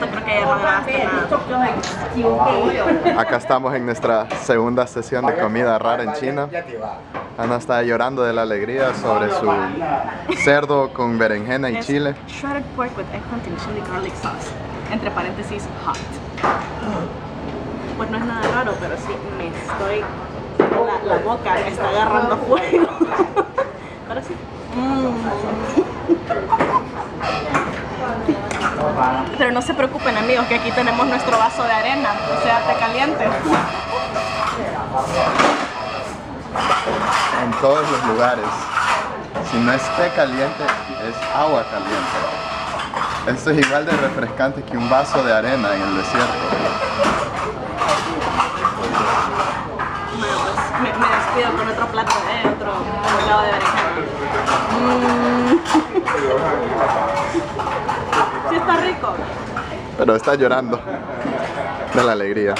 cierto, creo que ya no grabaste nada. Acá estamos en nuestra segunda sesión de comida rara en China. Ana está llorando de la alegría sobre su cerdo con berenjena y chile. Shredded pork with eggplant and chili garlic sauce. Entre paréntesis, hot. Pues no es nada raro, pero sí me estoy. La, la boca me está agarrando fuego. Pero no se preocupen amigos que aquí tenemos nuestro vaso de arena, o sea, té caliente. En todos los lugares. Si no es té caliente, es agua caliente. Esto es igual de refrescante que un vaso de arena en el desierto. Bueno, pues me, me despido con otro plato, ¿eh? otro bocado de berenjena. Mm. Sí está rico. Pero está llorando de la alegría.